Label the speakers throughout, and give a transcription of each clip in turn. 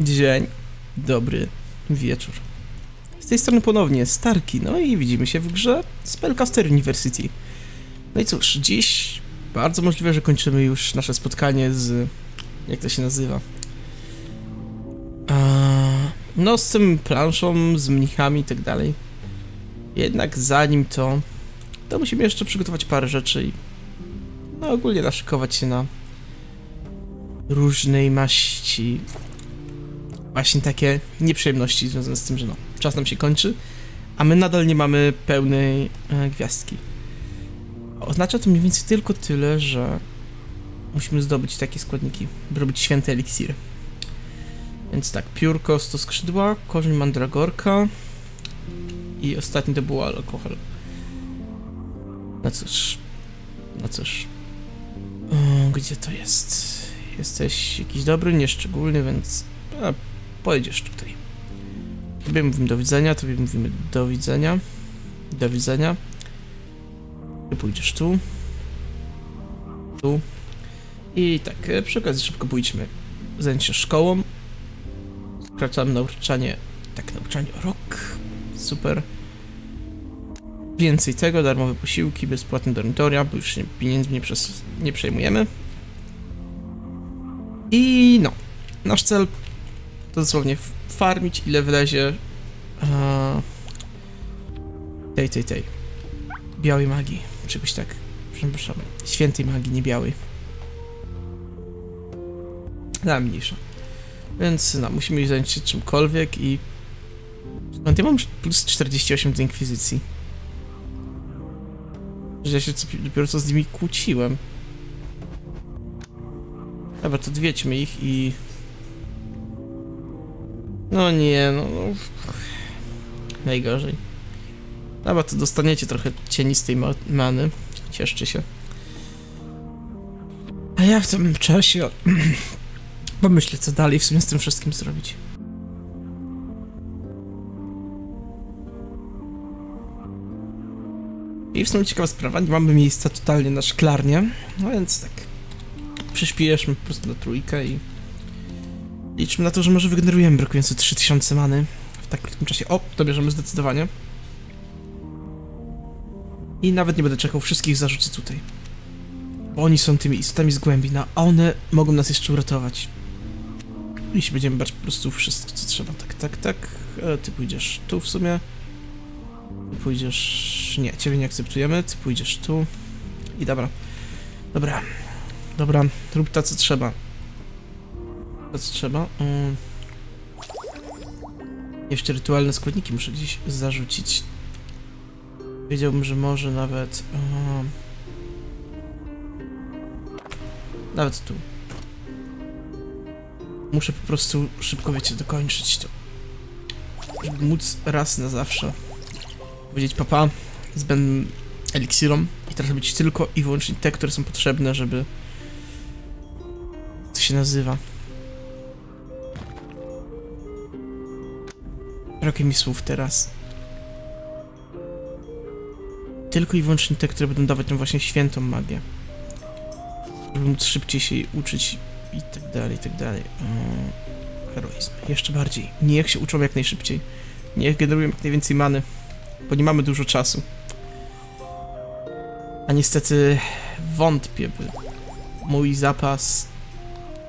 Speaker 1: Dzień dobry wieczór. Z tej strony ponownie Starki, no i widzimy się w grze Spellcaster University. No i cóż, dziś bardzo możliwe, że kończymy już nasze spotkanie z... jak to się nazywa? No z tym planszą, z mnichami i tak dalej. Jednak zanim to, to musimy jeszcze przygotować parę rzeczy i no ogólnie naszykować się na różnej maści właśnie takie nieprzyjemności związane z tym, że no, czas nam się kończy, a my nadal nie mamy pełnej e, gwiazdki. Oznacza to mniej więcej tylko tyle, że musimy zdobyć takie składniki, by robić święte eliksiry. Więc tak, piórko 100 skrzydła, korzeń mandragorka i ostatni to był alkohol. No cóż, no cóż. O, gdzie to jest? Jesteś jakiś dobry, nieszczególny, więc a, pojedziesz tutaj. Tobie mówimy do widzenia, tobie mówimy do widzenia. Do widzenia. Ty pójdziesz tu. Tu. I tak, e, przy okazji szybko pójdźmy. Zajęć się szkołą. Skracamy nauczanie, tak, nauczanie rok. Super. Więcej tego, darmowe posiłki, bezpłatne dormitoria, bo już się pieniędzmi przez, nie przejmujemy. I no, nasz cel to dosłownie farmić ile wlezie uh, tej, tej, tej białej magii, czegoś tak, przepraszam, świętej magii, nie białej. Na mniejsza. Więc no, musimy zająć się czymkolwiek i... Skąd ja mam plus 48 do Inkwizycji? Że ja się dopiero co z nimi kłóciłem. Dobra, to odwiedźmy ich i... No nie, no... no. Najgorzej. Dobra, to dostaniecie trochę cienistej ma many. Cieszcie się. A ja w tym czasie... pomyślę, co dalej w sumie z tym wszystkim zrobić. I w sumie ciekawa sprawa, nie mamy miejsca totalnie na szklarnię, no więc tak, przyspieszmy po prostu na trójkę i liczmy na to, że może wygenerujemy brakujące 3000 many w tak krótkim czasie. O, to bierzemy zdecydowanie. I nawet nie będę czekał, wszystkich zarzucę tutaj. Bo oni są tymi istotami z głębina, a one mogą nas jeszcze uratować. Jeśli będziemy brać po prostu wszystko, co trzeba. Tak, tak, tak. E, ty pójdziesz tu w sumie. Ty pójdziesz... Nie, ciebie nie akceptujemy. Ty pójdziesz tu. I dobra. Dobra. Dobra, rób to, co trzeba. Co trzeba. Um. Jeszcze rytualne składniki muszę gdzieś zarzucić. Wiedziałbym, że może nawet... Um. Nawet tu. Muszę po prostu szybko, wiecie, dokończyć to. Żeby móc raz na zawsze powiedzieć papa zbędnym eliksirom i teraz robić tylko i wyłącznie te, które są potrzebne, żeby... Co się nazywa? Brakuje mi słów teraz. Tylko i wyłącznie te, które będą dawać nam właśnie świętą magię. Żeby móc szybciej się jej uczyć i tak dalej, i tak dalej. O, heroizm. Jeszcze bardziej. Niech się uczą jak najszybciej. Niech generują jak najwięcej many, bo nie mamy dużo czasu. A niestety wątpię, by mój zapas,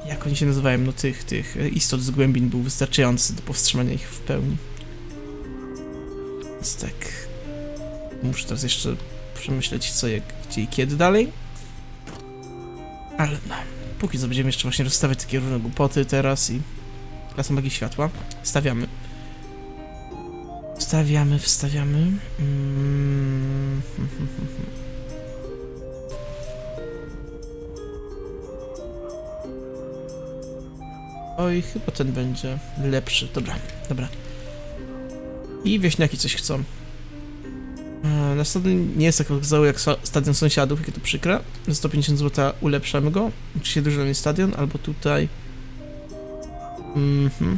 Speaker 1: jak oni się nazywają, no tych, tych istot z głębin był wystarczający do powstrzymania ich w pełni. Więc tak, muszę teraz jeszcze przemyśleć co, jak, gdzie i kiedy dalej. Ale no, póki co będziemy jeszcze właśnie rozstawiać takie różne głupoty teraz i klasa magii światła. Stawiamy. Wstawiamy, wstawiamy. Mm. Oj, chyba ten będzie lepszy. Dobra, dobra. I wieśniaki coś chcą. E, na stadion nie jest tak okazało jak stadion sąsiadów, jakie to przykre. Za 150 zł ulepszamy go. Oczywiście duży dla mnie stadion, albo tutaj. Mhm.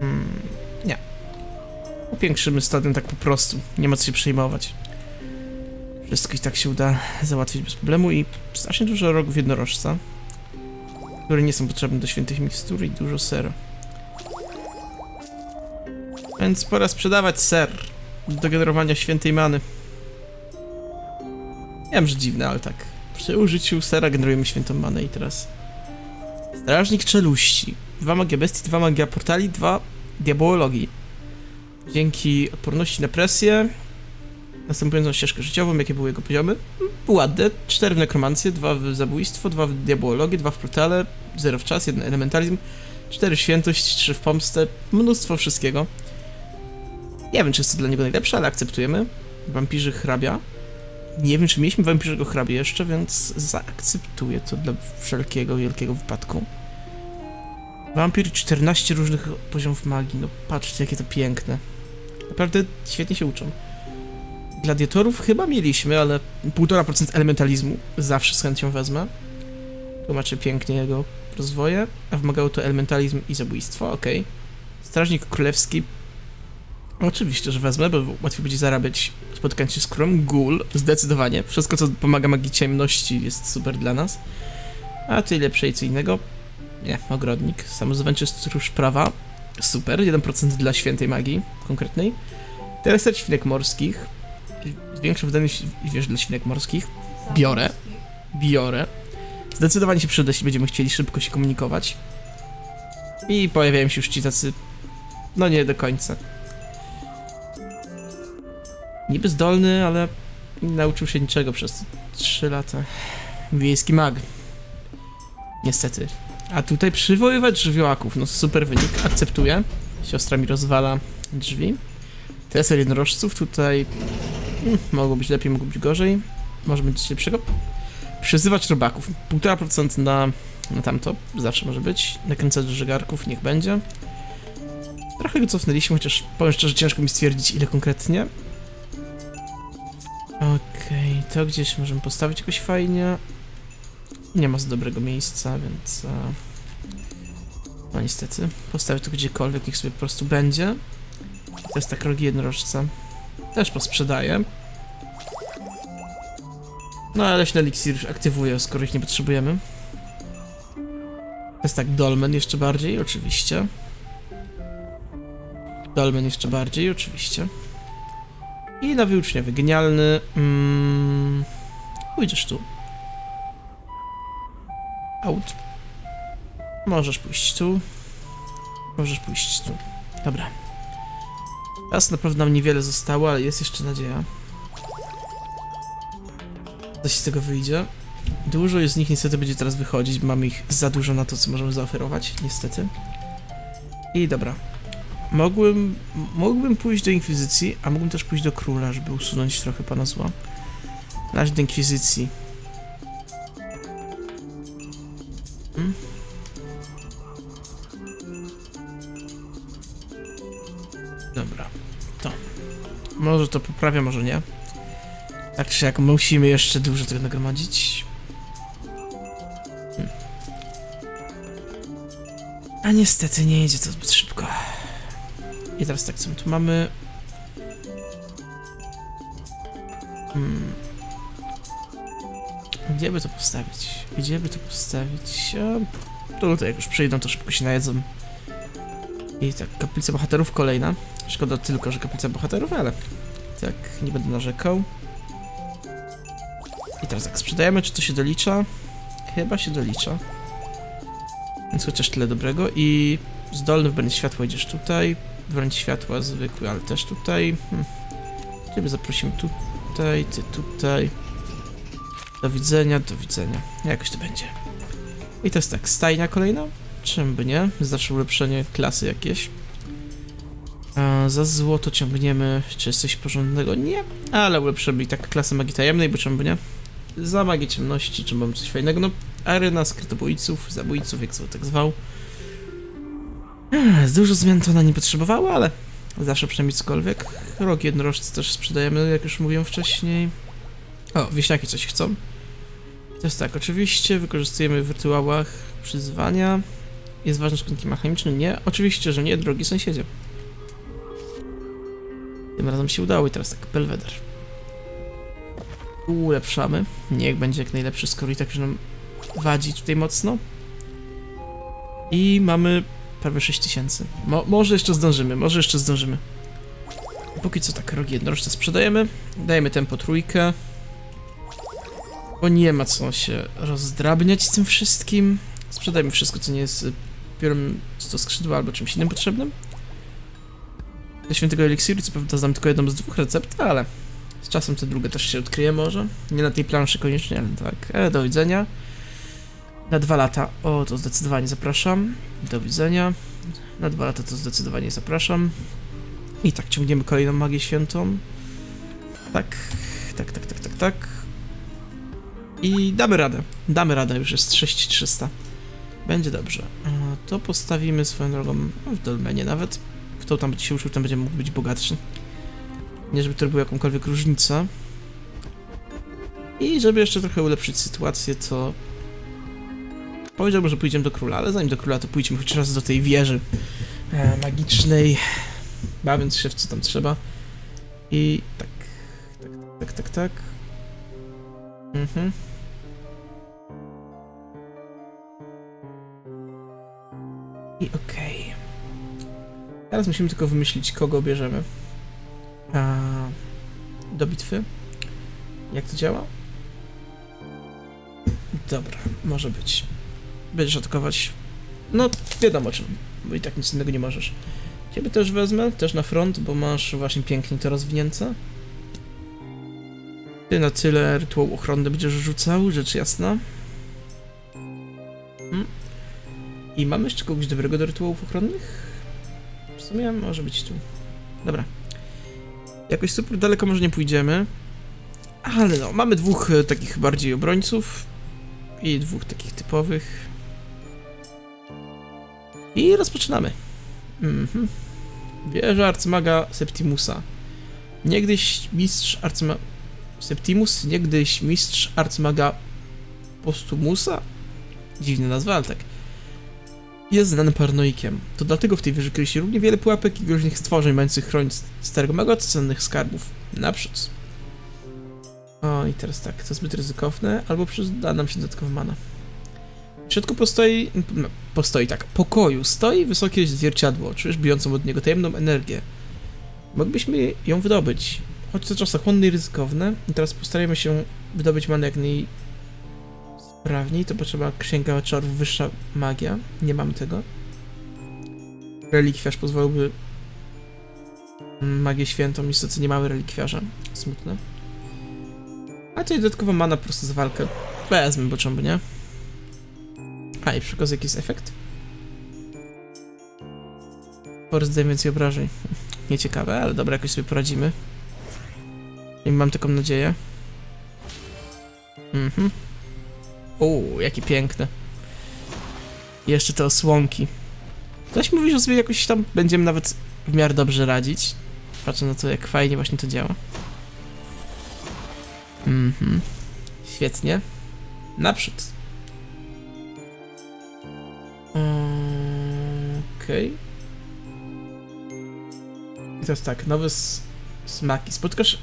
Speaker 1: Mm, nie. Upiększymy stadion tak po prostu. Nie ma co się przejmować. Wszystko i tak się uda załatwić bez problemu i strasznie dużo rogów jednorożca. które nie są potrzebne do świętych mikstur i dużo sera. Więc pora sprzedawać ser do generowania świętej many. Wiem, że dziwne, ale tak. Przy użyciu sera generujemy świętą manę i teraz... Strażnik czeluści. Dwa magia bestii, dwa magia portali, dwa diabologii. Dzięki odporności na presję, następującą ścieżkę życiową, jakie były jego poziomy. Ładne, cztery w nekromancję, dwa w zabójstwo, dwa w diabologię, dwa w portale, zero w czas, jeden elementalizm, cztery w świętość, trzy w pomstę, mnóstwo wszystkiego. Nie wiem, czy jest to dla niego najlepsze, ale akceptujemy. Wampirzy hrabia. Nie wiem, czy mieliśmy wampirzego hrabia jeszcze, więc zaakceptuję to dla wszelkiego wielkiego wypadku. Wampir 14 różnych poziomów magii. No patrzcie, jakie to piękne. Naprawdę świetnie się uczą. Gladiatorów chyba mieliśmy, ale 1,5% elementalizmu zawsze z chęcią wezmę. Tłumaczy pięknie jego rozwoje, a wymagało to elementalizm i zabójstwo, ok. Strażnik królewski. Oczywiście, że wezmę, bo łatwiej będzie zarabiać spotkając się z królem. Ghoul, zdecydowanie. Wszystko, co pomaga magii ciemności jest super dla nas. A tyle co innego. Nie, ogrodnik. Samozwańczy stróż prawa. Super, 1% dla świętej magii konkretnej. Teraz świnek morskich. Większe wydajność wiesz dla świnek morskich. Biorę. Biorę. Zdecydowanie się przyda, jeśli będziemy chcieli szybko się komunikować. I pojawiają się już ci tacy... No nie do końca. Niby zdolny, ale nie nauczył się niczego przez 3 lata. Wiejski mag. Niestety. A tutaj przywoływać żywiołaków. No super wynik. Akceptuję. Siostra mi rozwala drzwi. Tesel jednorożców tutaj... Hmm, mogło być lepiej, mogło być gorzej. Może być lepszego. Przyzywać robaków. 1,5% na, na tamto. Zawsze może być. Nakręcać żegarków, niech będzie. Trochę go cofnęliśmy, chociaż powiem szczerze, ciężko mi stwierdzić ile konkretnie. Okej, okay, to gdzieś możemy postawić jakoś fajnie. Nie ma za dobrego miejsca, więc... No niestety, postawię to gdziekolwiek, niech sobie po prostu będzie. To jest tak rogi jednorożca. Też posprzedaję. No ale leśny eliksir aktywuję, skoro ich nie potrzebujemy. To jest tak dolmen jeszcze bardziej, oczywiście. Dolmen jeszcze bardziej, oczywiście. I nowy uczniowy, genialny. Mm, pójdziesz tu. Out. Możesz pójść tu. Możesz pójść tu. Dobra. Teraz na pewno nam niewiele zostało, ale jest jeszcze nadzieja. Coś z tego wyjdzie. Dużo z nich niestety będzie teraz wychodzić, mamy ich za dużo na to, co możemy zaoferować, niestety. I dobra. Mogłem, mógłbym pójść do Inkwizycji, a mógłbym też pójść do Króla, żeby usunąć trochę Pana Zła. Do Inkwizycji. Hmm? Dobra, to. Może to poprawia, może nie. Tak czy jak musimy jeszcze dużo tego nagromadzić. Hmm. A niestety nie idzie to zbyt szybko. I teraz tak, co my tu mamy? Hmm. Gdzie by to postawić? Gdzie by to postawić? A, tutaj jak już przyjdą, to szybko się najedzą. I tak, kaplica bohaterów kolejna. Szkoda tylko, że kaplica bohaterów, ale tak, nie będę narzekał. I teraz tak, sprzedajemy, czy to się dolicza? Chyba się dolicza. Więc chociaż tyle dobrego i zdolny w światło idziesz tutaj. Wręcz światła zwykły, ale też tutaj. Hmm. Zaprosimy tutaj, ty tutaj. Do widzenia, do widzenia. Jakoś to będzie. I to jest tak, stajnia kolejna? Czym by nie? Zawsze ulepszenie klasy jakieś. Za złoto ciągniemy, czy jesteś porządnego? Nie, ale ulepszymy i tak klasę magii tajemnej, bo czym by nie? Za magię ciemności, czy mamy coś fajnego? No, arena skrytobójców, zabójców, jak to tak zwał. Dużo zmian to ona nie potrzebowała, ale zawsze przynajmniej cokolwiek. Rok jednorożcy też sprzedajemy, jak już mówiłem wcześniej. O, wieśniaki coś chcą. To jest tak, oczywiście wykorzystujemy w rytuałach przyzwania. Jest ważny skutki mechaniczny? Nie. Oczywiście, że nie, drogi sąsiedzie. Tym razem się udało i teraz tak, Belweder. Ulepszamy. Niech będzie jak najlepszy, skoro i tak już nam wadzi tutaj mocno. I mamy prawie 6000. Mo może jeszcze zdążymy, może jeszcze zdążymy. Póki co tak, rogi jednorożce sprzedajemy. Dajemy tempo trójkę. Bo nie ma co się rozdrabniać z tym wszystkim. Sprzedajmy wszystko, co nie jest piórem, co to skrzydła albo czymś innym potrzebnym. Do świętego eliksiru, co prawda znam tylko jedną z dwóch recept, ale z czasem te drugie też się odkryje może. Nie na tej planszy koniecznie, ale tak. E, do widzenia. Na dwa lata, o to zdecydowanie zapraszam. Do widzenia. Na dwa lata to zdecydowanie zapraszam. I tak ciągniemy kolejną magię świętą. Tak, tak, tak, tak, tak, tak. I damy radę. Damy radę, już jest 6300. Będzie dobrze. To postawimy swoją drogą no, w Dolmenie nawet. Kto tam będzie się uczył, tam będzie mógł być bogatszy. Nie żeby to robiło jakąkolwiek różnicę. I żeby jeszcze trochę ulepszyć sytuację, to... Powiedziałbym, że pójdziemy do króla, ale zanim do króla, to pójdźmy choć raz do tej wieży e, magicznej. Bawiąc się w co tam trzeba. I tak, tak, tak, tak, tak. Mhm. I okej. Teraz musimy tylko wymyślić, kogo bierzemy. A, do bitwy. Jak to działa? Dobra, może być. Będziesz atakować. No, wiadomo czym, bo i tak nic innego nie możesz. Ciebie też wezmę, też na front, bo masz właśnie pięknie to rozwinięte. Ty na tyle rytuał ochronny będziesz rzucał, rzecz jasna. Hmm. I mamy jeszcze kogoś dobrego do rytuałów ochronnych? W sumie może być tu. Dobra. Jakoś super daleko może nie pójdziemy. Ale no, mamy dwóch e, takich bardziej obrońców. I dwóch takich typowych. I rozpoczynamy. Mhm. Wieża arcymaga Septimusa. Niegdyś mistrz arcymaga... Septimus, niegdyś mistrz arcymaga Postumusa? Dziwna nazwa, ale tak. Jest znany paranoikiem. To dlatego w tej wieży kryje się równie wiele pułapek i groźnych stworzeń mających chronić starego maga od cennych skarbów. Naprzód. O, i teraz tak, to zbyt ryzykowne, albo przyda nam się dodatkowa mana. W środku postoi, postoi tak, pokoju stoi wysokie zwierciadło, czujesz bijącą od niego tajemną energię. Moglibyśmy ją wydobyć, choć to czasochłonne i ryzykowne. I teraz postarajmy się wydobyć manę jak niej sprawniej, to potrzeba księga czarów, wyższa magia. Nie mamy tego. Relikwiarz pozwoliłby magię świętą, niestety nie mamy relikwiarza. Smutne. A tutaj dodatkowa mana po prostu za walkę. Wezmę, bo czemu nie? A i przy okazji jaki jest efekt? Zdaje więcej obrażeń. Nieciekawe, ale dobra, jakoś sobie poradzimy. I mam taką nadzieję. Mhm. Uuu, jakie piękne. Jeszcze te osłonki. Ktoś mówi, że sobie jakoś tam będziemy nawet w miarę dobrze radzić. Patrzę na to, jak fajnie właśnie to działa. Mhm. Świetnie. Naprzód. I teraz tak, nowe smaki. Spotkasz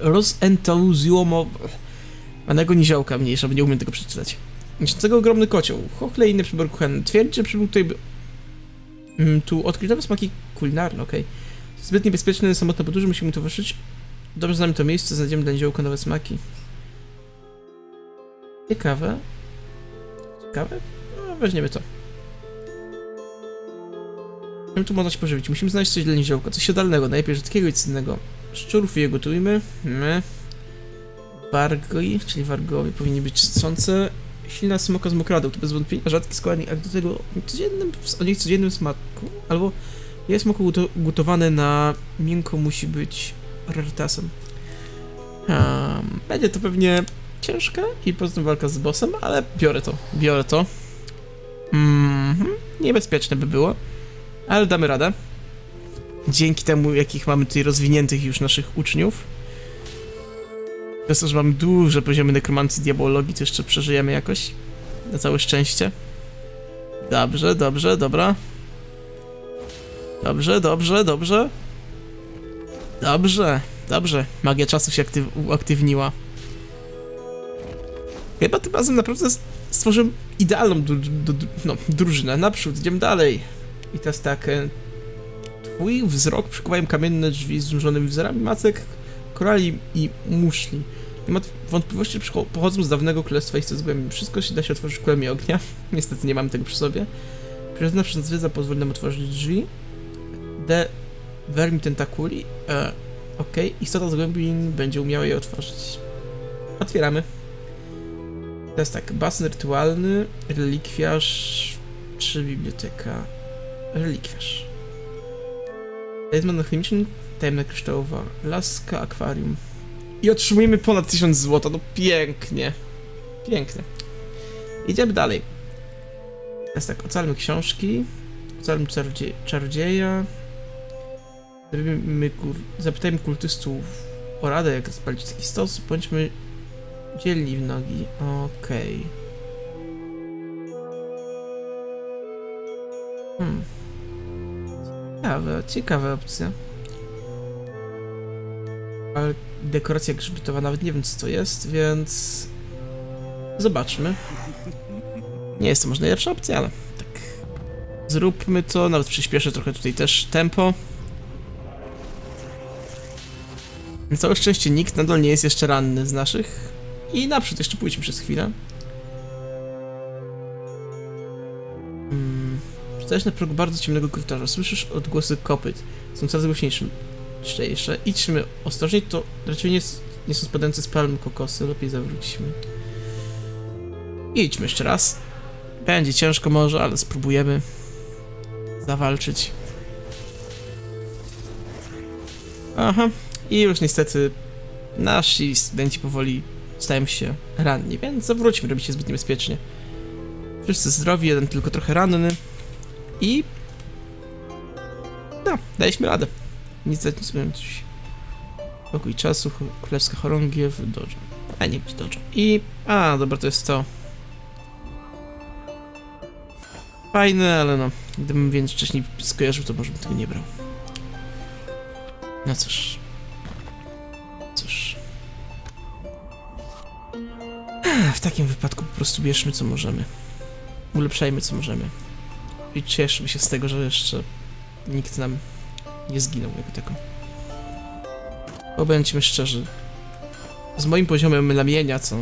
Speaker 1: rozentuzjomowanego niziołka mniejsza, bo nie umiem tego przeczytać. Niszczącego ogromny kocioł. Chochle i inne przybór kuchenny. Twierdzi, że przybył tutaj. Mm, tu odkryto smaki kulinarne, okej. Zbyt niebezpieczne, samotne podróże musimy mu towarzyszyć. Dobrze znamy to miejsce, znajdziemy dla niziołka nowe smaki. Ciekawe. Ciekawe? No, weźmiemy to. Czym tu można się pożywić? Musimy znaleźć coś dla niziołka, coś jadalnego, najlepiej rzadkiego i cennego. Szczurów je gotujmy. My. Wargoi, czyli wargowie powinni być chcące. Silna smoka z mokradą, to bez wątpienia rzadki składnik, a do tego codziennym, o nich codziennym smaku. Albo jest moko goto- gotowane na miękko musi być rarytasem. Um, będzie to pewnie ciężka i poza walka z bossem, ale biorę to, biorę to. Mhm, niebezpieczne by było, ale damy radę. Dzięki temu, jakich mamy tutaj rozwiniętych już naszych uczniów. Przez to, że mamy duże poziomy nekromancji diabologii, to jeszcze przeżyjemy jakoś. Na całe szczęście. Dobrze, dobrze, dobra. Dobrze, dobrze, dobrze. Dobrze, dobrze. Magia czasu się aktyw uaktywniła. Chyba tym razem naprawdę stworzyłem idealną du, du, no, drużynę. Naprzód, idziemy dalej. I teraz tak, e, twój wzrok przykuwają kamienne drzwi z znużonymi wzorami macek, korali i muszli. Nie ma wątpliwości, pochodzą z dawnego królestwa i chce zgłębić. Wszystko się da się otworzyć kulami ognia. Niestety nie mam tego przy sobie. Przyjazna przez zwiedza pozwoli nam otworzyć drzwi. D. Vermi tentakuli. E, ok. Istota z głębin będzie umiała je otworzyć. Otwieramy. Teraz tak. Basen rytualny, relikwiarz czy biblioteka. Relikwiarz. Talizman chemiczny, tajemna kryształowa laska, akwarium. I otrzymujemy ponad 1000 złota. No pięknie. Pięknie. Idziemy dalej. Teraz tak, ocalmy książki. Ocalmy czarodzie czarodzieja. Zrobimy kur... Zapytajmy kultystów o radę, jak spalić taki stos. Bądźmy dzielni w nogi. Okej. Okay. Hmm. Ciekawe, ciekawa opcja. Ale dekoracja grzbietowa, nawet nie wiem co to jest, więc... Zobaczmy. Nie jest to może najlepsza opcja, ale tak. Zróbmy to, nawet przyspieszę trochę tutaj też tempo. Na całe szczęście nikt nadal nie jest jeszcze ranny z naszych. I naprzód jeszcze pójdźmy przez chwilę. Stajesz na progu bardzo ciemnego korytarza. Słyszysz odgłosy kopyt. Są coraz głośniejsze. Szczejsze. Idźmy ostrożniej, to raczej nie, nie są spadające z palm kokosy. Lepiej zawróćmy. Idźmy jeszcze raz. Będzie ciężko może, ale spróbujemy zawalczyć. Aha. I już niestety nasi studenci powoli stają się ranni, więc zawróćmy, robi się zbyt niebezpiecznie. Wszyscy zdrowi, jeden tylko trochę ranny. I... No, daliśmy radę. Nic nic coś. Pokój czasu, królewska chorągiew, dojo. A nie być dojo. I... A, dobra, to jest to. Fajne, ale no, gdybym więc wcześniej skojarzył, to może bym tego nie brał. No cóż. Cóż. W takim wypadku po prostu bierzmy co możemy. Ulepszajmy co możemy. I cieszmy się z tego, że jeszcze nikt nam nie zginął jako tako. Bo bądźmy szczerzy. Z moim poziomem lamienia, co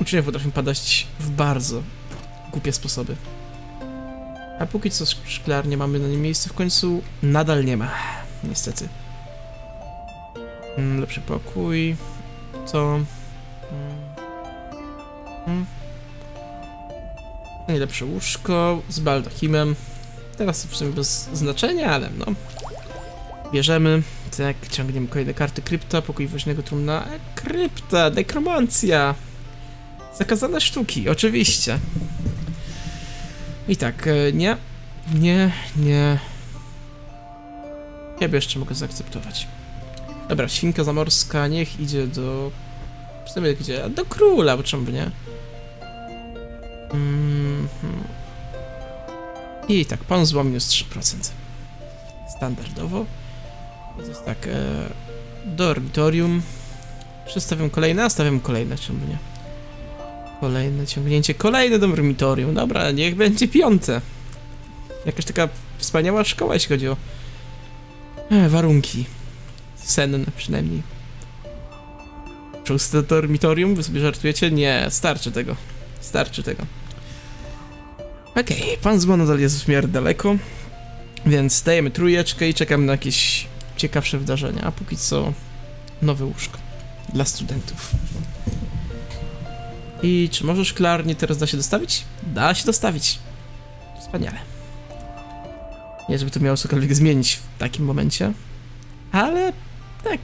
Speaker 1: uczniowie potrafią padać w bardzo głupie sposoby. A póki co szklarnie mamy na nim miejsce w końcu nadal nie ma. Niestety. Mm, lepszy pokój. To... Mm. Najlepsze łóżko z baldachimem. Teraz w sumie bez znaczenia, ale no. Bierzemy. Tak, ciągniemy kolejne karty krypta, pokój woźnego trumna. Krypta, dekromancja. Zakazane sztuki, oczywiście. I tak, e, nie, nie, nie. By jeszcze mogę zaakceptować. Dobra, świnka zamorska, niech idzie do... W sumie gdzie? Do króla, bo czemu nie? Mm -hmm. I tak, pan zła minus 3%. Standardowo. To jest tak, e, dormitorium. Przestawiam kolejne, a stawiam kolejne, czemu nie? Kolejne ciągnięcie, kolejne dormitorium. Dobra, niech będzie piąte. Jakaś taka wspaniała szkoła, jeśli chodzi o e, warunki. Senne przynajmniej. Szóste dormitorium? Wy sobie żartujecie? Nie, starczy tego. Starczy tego. Okej, okay, pan zło nadal jest w miarę daleko, więc dajemy trójeczkę i czekamy na jakieś ciekawsze wydarzenia, a póki co nowe łóżko dla studentów. I czy może szklarnie teraz da się dostawić? Da się dostawić. Wspaniale. Nie, żeby to miało cokolwiek zmienić w takim momencie, ale tak,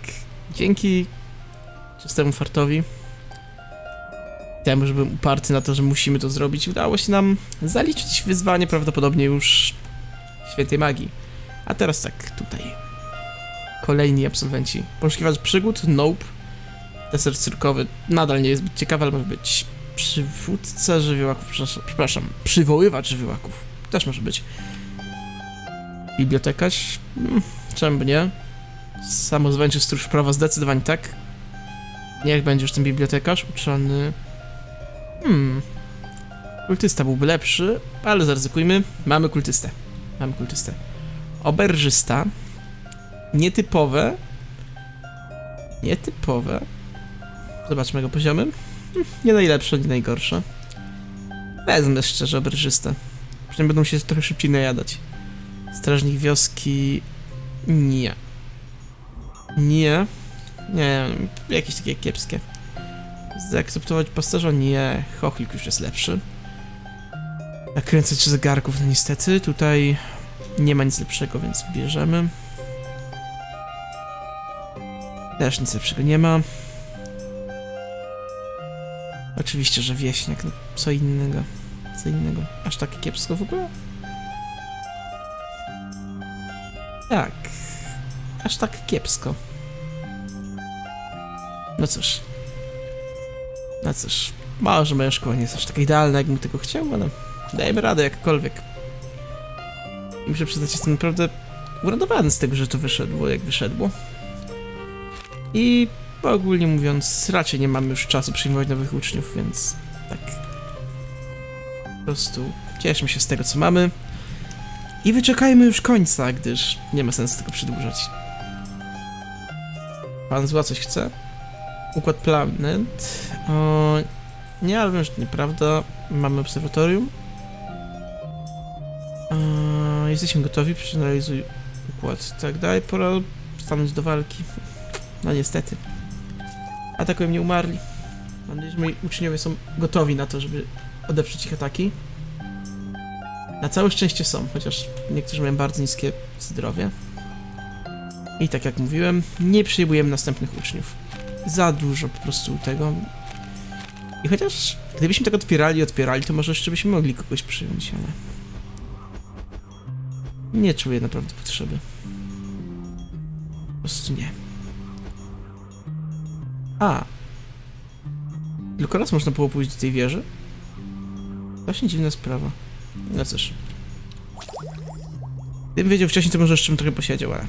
Speaker 1: dzięki czystemu fartowi temu, że byłem uparty na to, że musimy to zrobić, udało się nam zaliczyć wyzwanie prawdopodobnie już świętej magii. A teraz tak, tutaj. Kolejni absolwenci. Poszukiwacz przygód? Nope. Deser cyrkowy nadal nie jest zbyt ciekawy, ale może być przywódca żywiołaków, przepraszam, przywoływacz żywiołaków. Też może być. Bibliotekarz? Hmm, czemu nie? Samozwańczy stróż prawa zdecydowanie tak. Niech będzie już ten bibliotekarz uczony Hmm. Kultysta byłby lepszy, ale zaryzykujmy. Mamy kultystę. Mamy kultystę. Oberżysta. Nietypowe. Nietypowe. Zobaczmy jego poziomy. Hm, Nie najlepsze, nie najgorsze. Wezmę szczerze oberżystę. Przynajmniej będą się trochę szybciej najadać. Strażnik wioski... Nie. Nie. Nie, jakieś takie kiepskie. Zaakceptować pasterza? Nie. Chochlik już jest lepszy. Nakręcać zegarków, no niestety. Tutaj nie ma nic lepszego, więc bierzemy. Też nic lepszego nie ma. Oczywiście, że wieśniak, no co innego. Co innego. Aż tak kiepsko w ogóle? Tak. Aż tak kiepsko. No cóż. No cóż. Może moje szkoła nie jest aż tak idealne, jakbym tego chciał, ale dajemy radę jakkolwiek. I muszę przyznać, jestem naprawdę uradowany z tego, że to wyszedło, jak wyszedło. I ogólnie mówiąc, raczej nie mamy już czasu przyjmować nowych uczniów, więc tak. Po prostu cieszmy się z tego, co mamy. I wyczekajmy już końca, gdyż nie ma sensu tego przedłużać. Pan zła coś chce? Układ planet. O, nie, ale wiem, że to nieprawda. Mamy obserwatorium. E, jesteśmy gotowi, przeanalizuj układ. Tak, daj, pora stanąć do walki. No niestety. Atakują mnie umarli. Mam nadzieję, że moi uczniowie są gotowi na to, żeby odeprzeć ich ataki. Na całe szczęście są, chociaż niektórzy mają bardzo niskie zdrowie. I tak jak mówiłem, nie przyjmujemy następnych uczniów. Za dużo po prostu tego. I chociaż gdybyśmy tak otwierali i otwierali, to może jeszcze byśmy mogli kogoś przyjąć, ale... Nie czuję naprawdę potrzeby. Po prostu nie. A. Tylko raz można było pójść do tej wieży? Właśnie dziwna sprawa. No cóż. Gdybym wiedział wcześniej, to może jeszcze bym trochę posiedział, ale...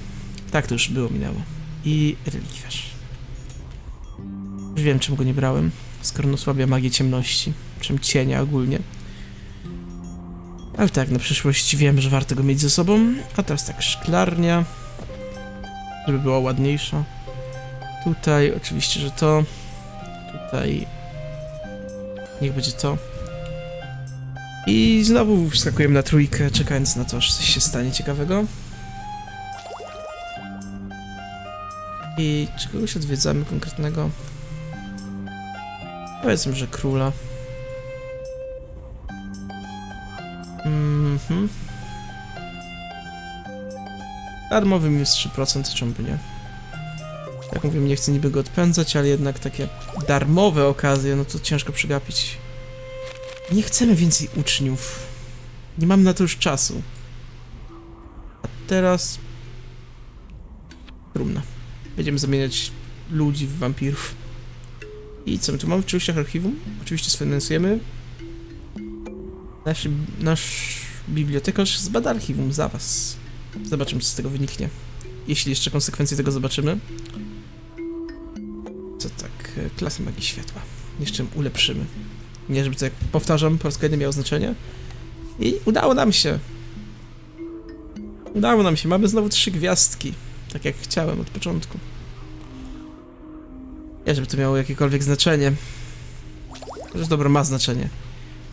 Speaker 1: Tak to już było, minęło. I relikwiarz. Wiem, czym go nie brałem. Skoro osłabia magię ciemności. Czym cienia ogólnie. Ale tak, na przyszłość wiem, że warto go mieć ze sobą. A teraz tak, szklarnia. Żeby była ładniejsza. Tutaj oczywiście, że to. Tutaj. Niech będzie to. I znowu wskakujemy na trójkę, czekając na to, że coś się stanie ciekawego. I czy kogoś odwiedzamy konkretnego? Powiedzmy, że króla. Mhm. Darmowy minus 3%, czemu by nie? Jak mówię, nie chcę niby go odpędzać, ale jednak takie darmowe okazje, no to ciężko przegapić. Nie chcemy więcej uczniów. Nie mamy na to już czasu. A teraz... Trumna. Będziemy zamieniać ludzi w wampirów. I co my tu mamy w częściach archiwum? Oczywiście sfinansujemy. Nasz, nasz bibliotekarz zbada archiwum za was. Zobaczymy, co z tego wyniknie. Jeśli jeszcze konsekwencje tego zobaczymy. Co tak, klasy magii światła. Jeszcze ulepszymy. Nie, żeby to jak powtarzam, po raz kolejny miało znaczenie. I udało nam się. Udało nam się, mamy znowu trzy gwiazdki. Tak jak chciałem od początku. Nie, żeby to miało jakiekolwiek znaczenie. Chociaż dobra, ma znaczenie.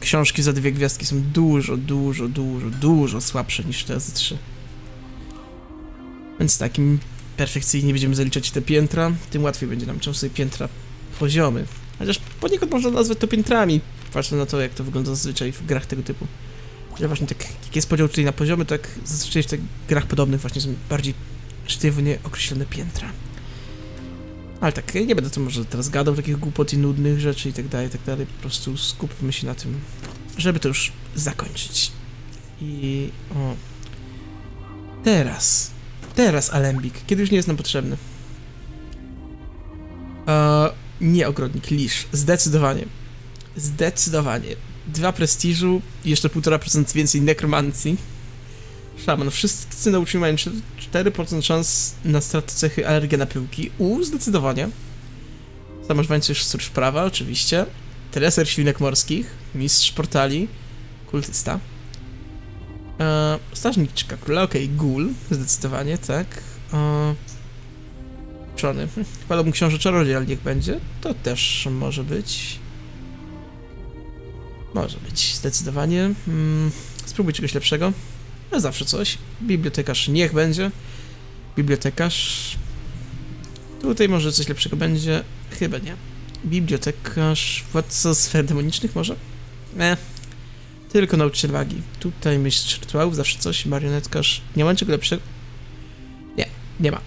Speaker 1: Książki za dwie gwiazdki są dużo, dużo, dużo, dużo słabsze niż te za trzy. Więc takim perfekcyjnie będziemy zaliczać te piętra, tym łatwiej będzie nam czasem sobie piętra poziomy. Chociaż poniekąd można nazwać to piętrami, patrząc na to, jak to wygląda zazwyczaj w grach tego typu. Że właśnie tak, jak jest podział tutaj na poziomy, tak zazwyczaj w tych grach podobnych właśnie są bardziej sztywnie określone piętra. Ale tak, nie będę tu może teraz gadał takich głupot i nudnych rzeczy i tak dalej, tak dalej. Po prostu skupmy się na tym, żeby to już zakończyć. I o. Teraz. Teraz Alembik, kiedy już nie jest nam potrzebny. E, nie ogrodnik, lisz. Zdecydowanie. Zdecydowanie. Dwa prestiżu jeszcze 1,5% więcej nekromancji. Szaman. Wszyscy nauczyli mają 4% szans na stratę cechy alergia na pyłki. U, zdecydowanie. Samozwańcy już cóż prawa, oczywiście. treser świnek morskich, mistrz portali, kultysta. E, strażniczka króla, okej, okay, zdecydowanie, tak. E, Czony. Hm, Wolałbym książę czarodziej, ale niech będzie. To też może być. Może być, zdecydowanie. Hmm, spróbuj czegoś lepszego. No zawsze coś. Bibliotekarz niech będzie. Bibliotekarz. Tutaj może coś lepszego będzie. Chyba nie. Bibliotekarz. Władca sfer demonicznych może? Nie. Tylko nauczyciel magii. Tutaj mistrz rytuałów, zawsze coś. Marionetkarz. Nie ma niczego lepszego. Nie, nie ma.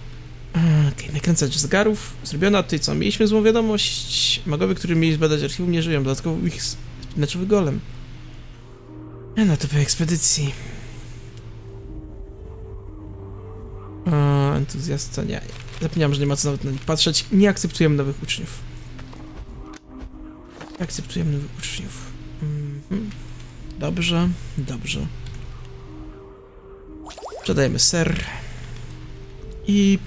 Speaker 1: Okej, okay, nakręcać zegarów. Zrobiona tutaj co? Mieliśmy złą wiadomość. Magowie, którzy mieli zbadać archiwum, nie żyją. Dodatkowo ich spinaczowy golem. E, no to po ekspedycji. Entuzjasta, nie. Zapomniałem, że nie ma co nawet na nich patrzeć. Nie akceptujemy nowych uczniów. Nie akceptujemy nowych uczniów. Mhm. Dobrze, dobrze. Sprzedajemy ser. I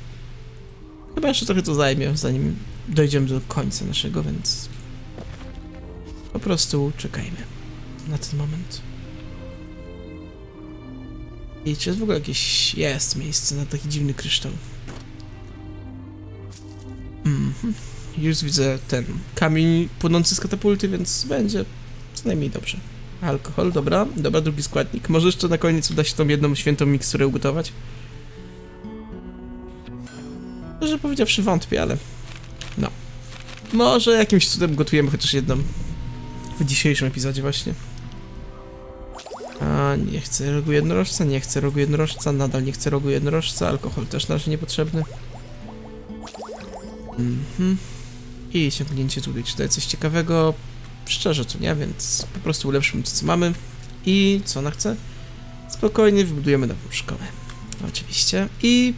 Speaker 1: chyba jeszcze trochę to zajmie, zanim dojdziemy do końca naszego, więc po prostu czekajmy na ten moment. I czy jest w ogóle jakieś... jest miejsce na taki dziwny kryształ? Mhm. Już widzę ten kamień płynący z katapulty, więc będzie co najmniej dobrze. Alkohol, dobra, dobra, drugi składnik. Może jeszcze na koniec uda się tą jedną świętą miksturę ugotować? Może powiedziawszy wątpię, ale... No. Może jakimś cudem gotujemy chociaż jedną w dzisiejszym epizodzie właśnie. A, nie chcę rogu jednorożca, nie chcę rogu jednorożca, nadal nie chcę rogu jednorożca, alkohol też na razie niepotrzebny. Mhm. I sięgnięcie tutaj, czy to jest coś ciekawego? Szczerze to nie, więc po prostu ulepszymy to, co mamy. I co ona chce? Spokojnie wybudujemy nową szkołę. Oczywiście. I...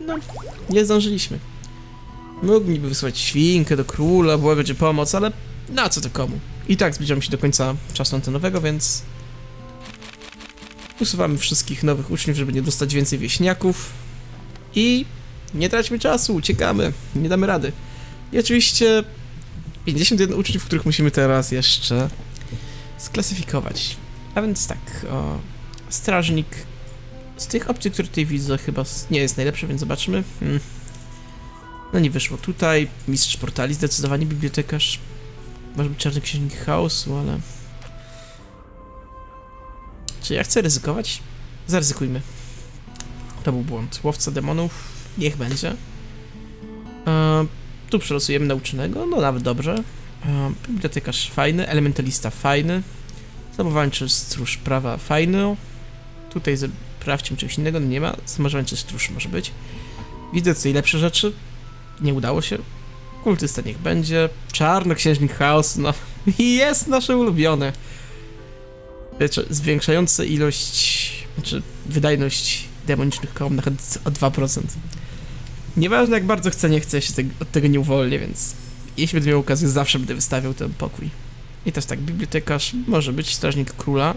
Speaker 1: no, nie zdążyliśmy. Mogliby wysłać świnkę do króla, błagać o pomoc, ale na co to komu? I tak zbliżamy się do końca czasu antenowego, więc usuwamy wszystkich nowych uczniów, żeby nie dostać więcej wieśniaków i nie traćmy czasu, uciekamy, nie damy rady. I oczywiście 51 uczniów, których musimy teraz jeszcze sklasyfikować. A więc tak, o, strażnik z tych opcji, które tutaj widzę, chyba nie jest najlepszy, więc zobaczymy. Hmm. No nie wyszło tutaj, mistrz portali, zdecydowanie bibliotekarz, może być czarny księżnik chaosu, ale... Czy ja chcę ryzykować? Zaryzykujmy. To był błąd. Łowca demonów, niech będzie. E, tu przelosujemy nauczonego, no nawet dobrze. E, bibliotekarz fajny, elementalista fajny. Zamowańczy stróż prawa fajny. Tutaj sprawdźmy czegoś innego, no nie ma. Zamowańczy stróż może być. Widzę tutaj lepsze rzeczy. Nie udało się. Kultysta niech będzie. Czarnoksiężnik chaos, no jest nasze ulubione. Wiecie, zwiększające ilość, znaczy wydajność demonicznych kołom nawet o 2%. Nieważne jak bardzo chcę, nie chcę, się te, od tego nie uwolnię, więc jeśli będę miał okazję, zawsze będę wystawiał ten pokój. I też tak, bibliotekarz może być, strażnik króla.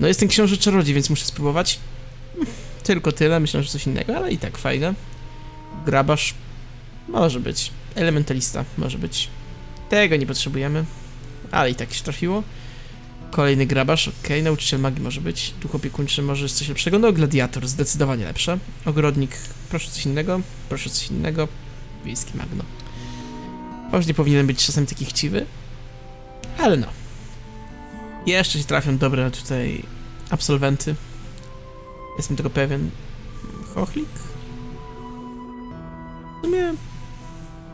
Speaker 1: No jest ten książę czarodziej, więc muszę spróbować. Tylko tyle, myślę, że coś innego, ale i tak fajne. Grabarz może być. Elementalista może być. Tego nie potrzebujemy. Ale i tak się trafiło. Kolejny grabarz, ok, nauczyciel magii może być. Duch opiekuńczy może jest coś lepszego. No, gladiator zdecydowanie lepsze. Ogrodnik, proszę coś innego. Proszę coś innego. Wiejski magno. Może nie powinienem być czasem taki chciwy. Ale no. Jeszcze się trafią dobre tutaj absolwenty. Jestem tego pewien. Chochlik? W sumie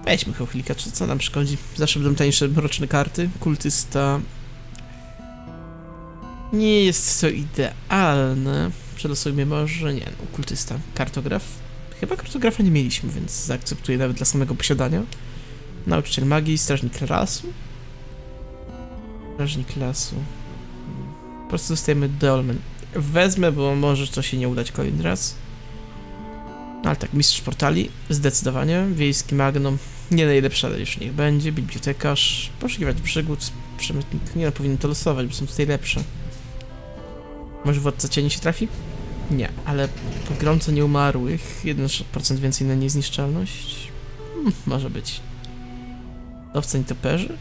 Speaker 1: Weźmy chochlika, czy co nam szkodzi? Zawsze będą tańsze mroczne karty. Kultysta... Nie jest to idealne. Przelosujmy może... Nie, no, kultysta. Kartograf. Chyba kartografa nie mieliśmy, więc zaakceptuję nawet dla samego posiadania. Nauczyciel magii, strażnik lasu. Strażnik lasu. Po prostu dostajemy dolmen. Wezmę, bo może to się nie udać kolejny raz. Ale tak, mistrz portali, zdecydowanie. Wiejski magnum, nie najlepszy, ale już niech będzie. Bibliotekarz, poszukiwać przygód, przemytnik, nie no, powinien to losować, bo są tutaj lepsze. Może władca cieni się trafi? Nie, ale pogromca nieumarłych, 1% więcej na niezniszczalność? Hmm, może być. Dowca nietoperzy?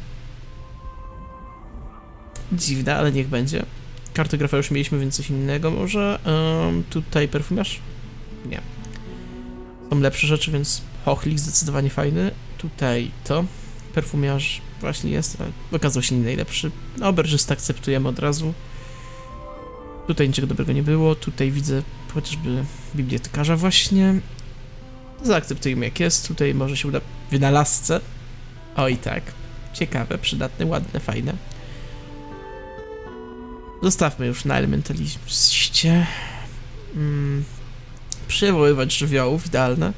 Speaker 1: dziwne, ale niech będzie. Kartografa już mieliśmy, więc coś innego może. Em, tutaj perfumiarz? Nie. Są lepsze rzeczy, więc Hochlik zdecydowanie fajny. Tutaj to. Perfumiarz właśnie jest, ale okazał się nie najlepszy. Oberżysta akceptujemy od razu. Tutaj niczego dobrego nie było. Tutaj widzę chociażby bibliotekarza właśnie. Zaakceptujmy jak jest. Tutaj może się uda wynalazcę. Oj tak. Ciekawe, przydatne, ładne, fajne. Zostawmy już na elementaliście. Mm. Przywoływać żywiołów, idealne.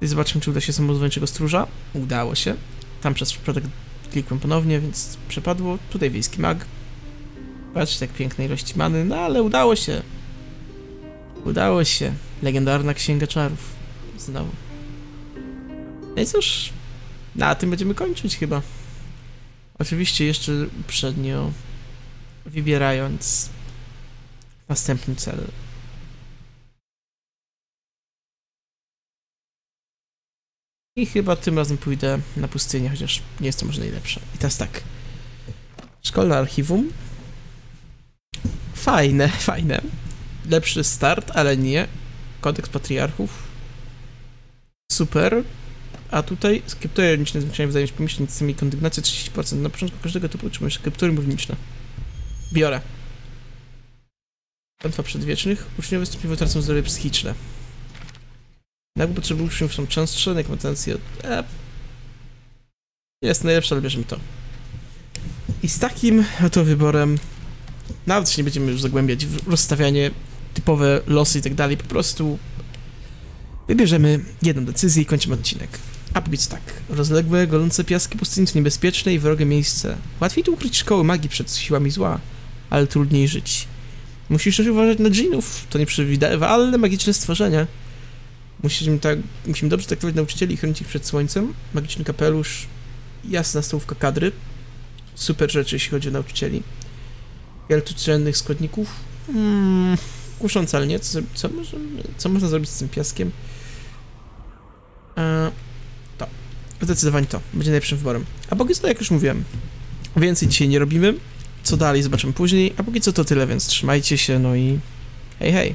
Speaker 1: I zobaczmy, czy uda się samozwańczego stróża. Udało się. Tam przez przypadek klikłem ponownie, więc przepadło. Tutaj wiejski mag. Patrzcie, jak pięknej ilości many, no ale udało się. Udało się. Legendarna księga czarów. Znowu. No i cóż, na tym będziemy kończyć chyba. Oczywiście jeszcze uprzednio wybierając następny cel. I chyba tym razem pójdę na pustynię, chociaż nie jest to może najlepsze. I teraz tak. Szkolne archiwum. Fajne, fajne. Lepszy start, ale nie. Kodeks patriarchów. Super. A tutaj skryptory ironiczne zwiększają wydajność pomyśleń z kondygnacja 30%. Na początku każdego typu otrzymujesz skryptory mówniczne. Biorę. Klątwa przedwiecznych. Uczniowie stopniowo tracą zdrowie psychiczne. Nagłe potrzeby uczniów są częstsze, nekompetencje... E, jest najlepsze, ale bierzemy to. I z takim oto wyborem nawet się nie będziemy już zagłębiać w rozstawianie, typowe losy i tak dalej, po prostu wybierzemy jedną decyzję i kończymy odcinek. A powiedz tak, rozległe, golące piaski pustyni to niebezpieczne i wrogie miejsce. Łatwiej tu ukryć szkoły magii przed siłami zła, ale trudniej żyć. Musisz też uważać na dżinów, to nieprzewidywalne magiczne stworzenia. Musimy, tak, musimy dobrze traktować nauczycieli i chronić ich przed słońcem. Magiczny kapelusz, jasna stołówka kadry. Super rzeczy, jeśli chodzi o nauczycieli. Cennych składników. Hmm, kuszące, ale nie. Co, co, może, co można zrobić z tym piaskiem? E, to. Zdecydowanie to. Będzie najlepszym wyborem. A póki co, jak już mówiłem, więcej dzisiaj nie robimy. Co dalej zobaczymy później. A póki co to tyle, więc trzymajcie się, no i hej hej.